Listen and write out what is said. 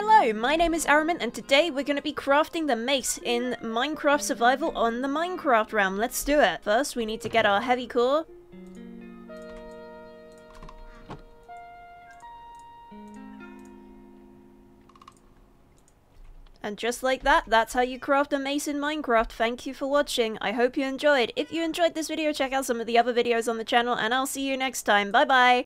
Hello, my name is Aramint, and today we're going to be crafting the mace in Minecraft Survival on the Minecraft realm. Let's do it. First, we need to get our heavy core. And just like that, that's how you craft a mace in Minecraft. Thank you for watching. I hope you enjoyed. If you enjoyed this video, check out some of the other videos on the channel, and I'll see you next time. Bye bye!